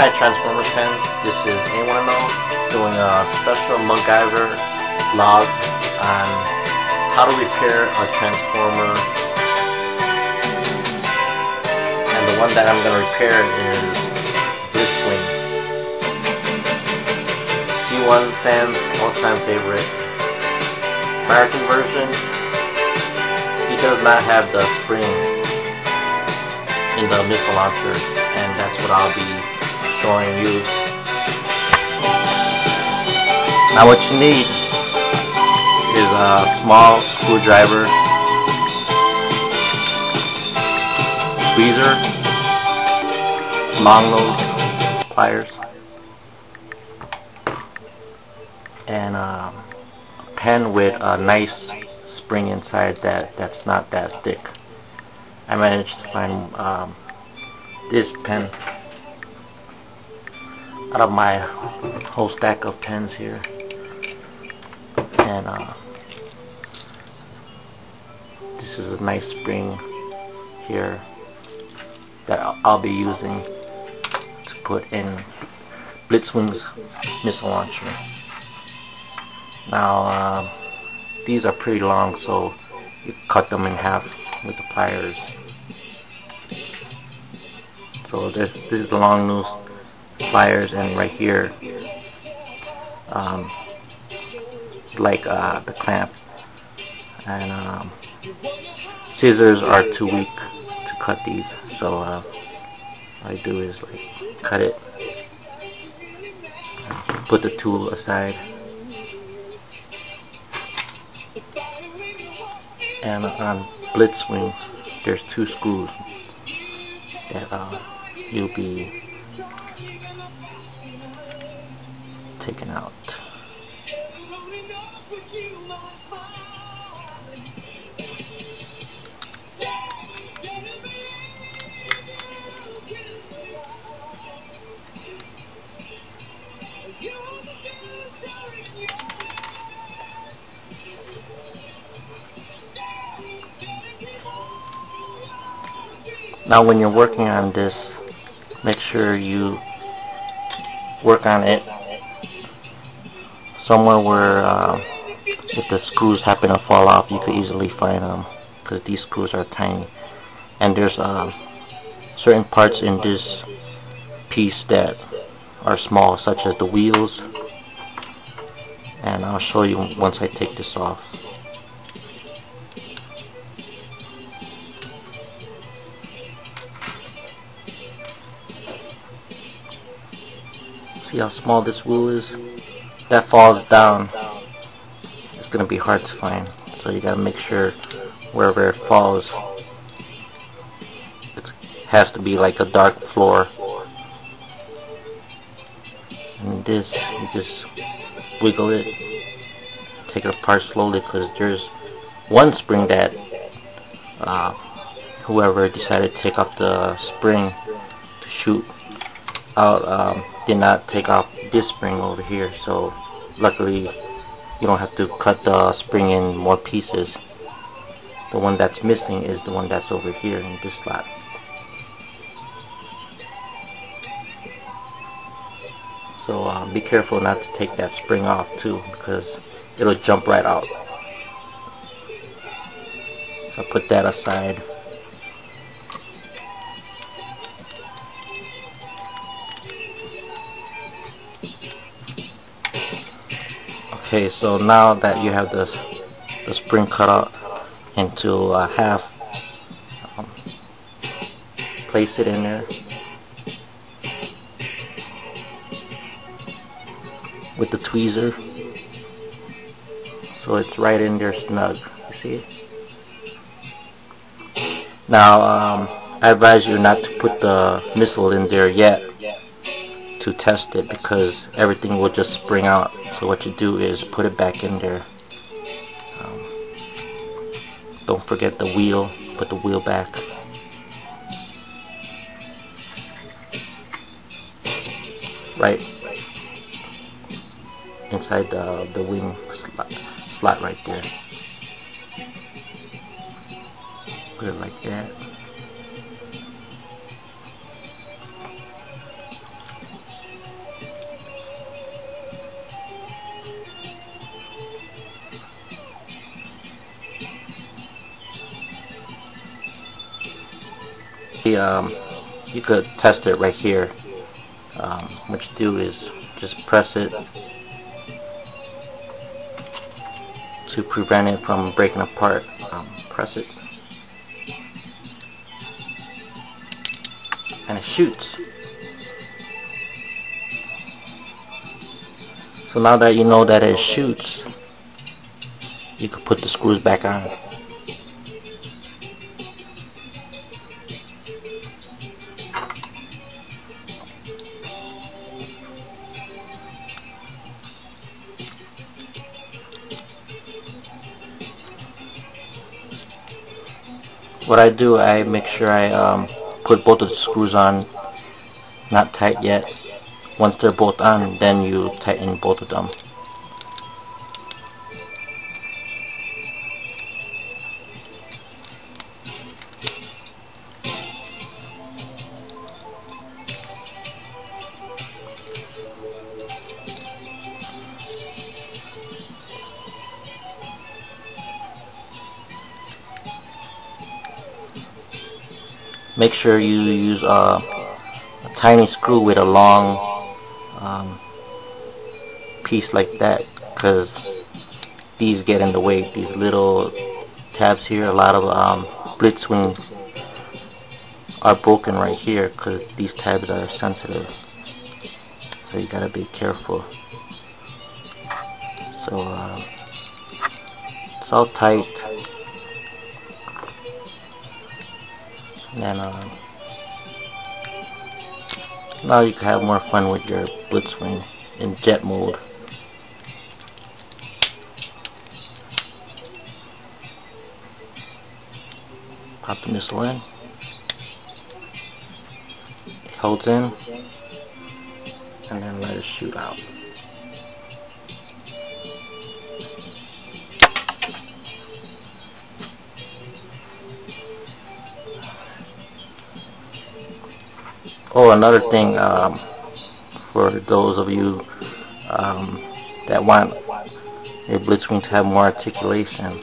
Hi Transformers fans, this is A1O doing a special MacGyver vlog on how to repair a Transformer and the one that I'm going to repair is this wing. G1 fans, all-time favorite. American version, he does not have the spring in the missile launcher and that's what I'll be you. Now what you need is a small screwdriver, tweezer, long nose pliers, and um, a pen with a nice spring inside that that's not that thick. I managed to find um, this pen out of my whole stack of pens here. And uh, this is a nice spring here that I'll, be using to put in Blitzwing's missile launcher. Now uh, these are pretty long so you cut them in half with the pliers. So this, this is the long nose pliers and right here um, like uh, the clamp. And um, scissors are too weak to cut these. So uh, I do is like cut it. Put the tool aside. And on Blitzwing there's two screws that uh, you'll be taken out. Now when you're working on this, make sure you work on it somewhere where uh, if the screws happen to fall off you could easily find them because these screws are tiny. And there's uh, certain parts in this piece that are small such as the wheels. And I'll show you once I take this off. See how small this wheel is that falls down, it's going to be hard to find. So you got to make sure wherever it falls, it has to be like a dark floor. And this, you just wiggle it, take it apart slowly because there's one spring that uh, whoever decided to take off the spring to shoot out um, did not take off this spring over here so luckily you don't have to cut the spring in more pieces. The one that's missing is the one that's over here in this slot so uh, be careful not to take that spring off too because it'll jump right out. So put that aside Okay, so now that you have the, the spring cut out into a half, um, place it in there with the tweezer. So it's right in there snug, you see? Now, um, I advise you not to put the missile in there yet to test it because everything will just spring out. So what you do is put it back in there. Um, don't forget the wheel. Put the wheel back. Right inside the, the wing slot, slot right there. Put it like that. Um, you could test it right here. Um, what you do is just press it to prevent it from breaking apart. Um, press it and it shoots. So now that you know that it shoots, you can put the screws back on. What I do, I make sure I um, put both of the screws on, not tight yet. Once they're both on, then you tighten both of them. Make sure you use a tiny screw with a long um, piece like that because these get in the way. These little tabs here a lot of um, Blitzwings are broken right here because these tabs are sensitive. So you gotta be careful. So uh, it's all tight and um, now you can have more fun with your Blitzwing in jet mode. Pop the missile in. It holds in. And then let it shoot out. Oh, another thing um, for those of you um, that want your Blitzwing to have more articulation.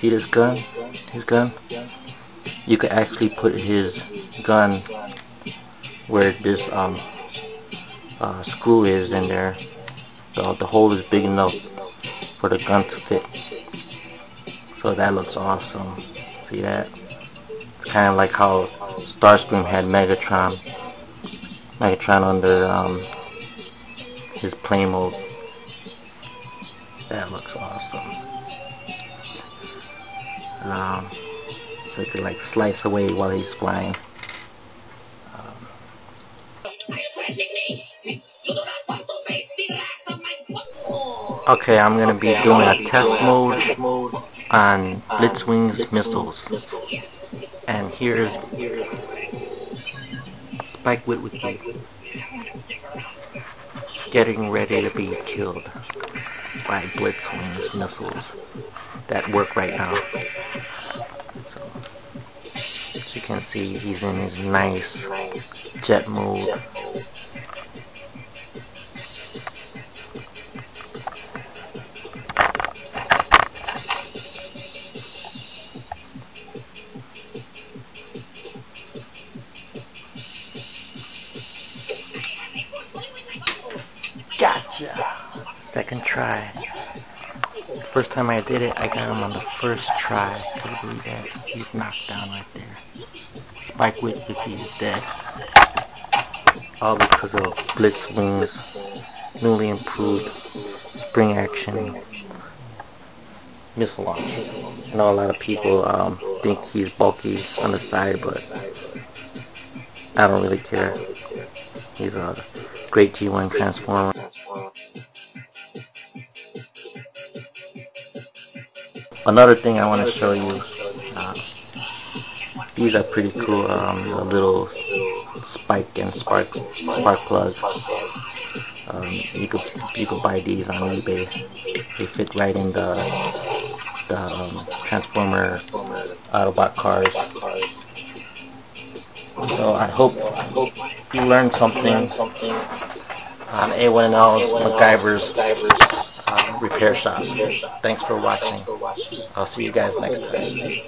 See this gun? His gun? You could actually put his gun where this um, uh, screw is in there. The, the hole is big enough for the gun to fit. So that looks awesome. See that? Kind of like how Starscream had Megatron. Megatron under um, his play mode. That looks awesome. Um, so he could like slice away while he's flying. Um, okay, I'm gonna be doing a test mode on Blitzwing's missiles. And here's Spike Witwicky getting ready to be killed by Blitzwing's missiles that work right now. So, as you can see, he's in his nice jet mode. Second try. First time I did it, I got him on the first try. Can you believe that? He's knocked down right there. Spike Witwicky is dead. All because of Blitzwing's newly improved spring action missile launch. I know a lot of people um, think he's bulky on the side, but I don't really care. He's a great G1 transformer. Another thing I want to show you, uh, these are pretty cool, um, little spike and spark spark plugs. Um, you could you could buy these on eBay. They fit right in the the um, Transformer Autobot cars. So I hope you learned something on A1L's MacGyver's repair shop. Thanks for watching. I'll see you guys next time.